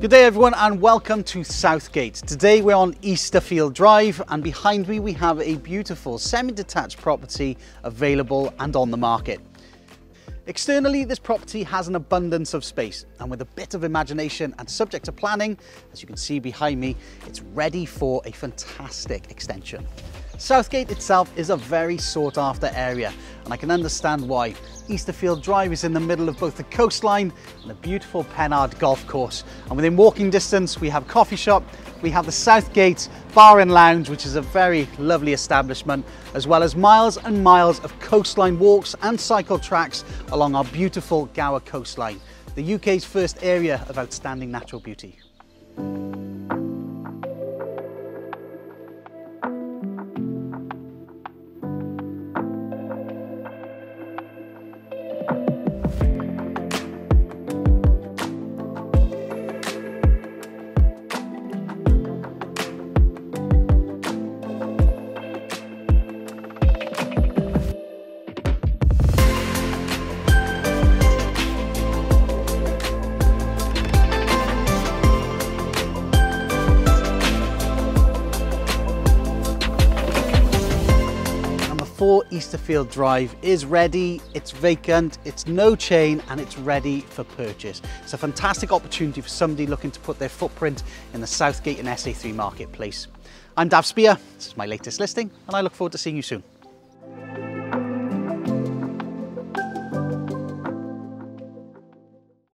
Good day everyone and welcome to Southgate. Today we're on Easterfield Drive and behind me we have a beautiful semi-detached property available and on the market. Externally, this property has an abundance of space and with a bit of imagination and subject to planning, as you can see behind me, it's ready for a fantastic extension. Southgate itself is a very sought after area and I can understand why. Easterfield Drive is in the middle of both the coastline and the beautiful Pennard golf course. And within walking distance, we have coffee shop, we have the Southgate Bar and Lounge, which is a very lovely establishment, as well as miles and miles of coastline walks and cycle tracks along our beautiful Gower coastline, the UK's first area of outstanding natural beauty. Number four Easterfield Drive is ready, it's vacant, it's no chain and it's ready for purchase. It's a fantastic opportunity for somebody looking to put their footprint in the Southgate and SA3 marketplace. I'm Dav Spear, this is my latest listing and I look forward to seeing you soon.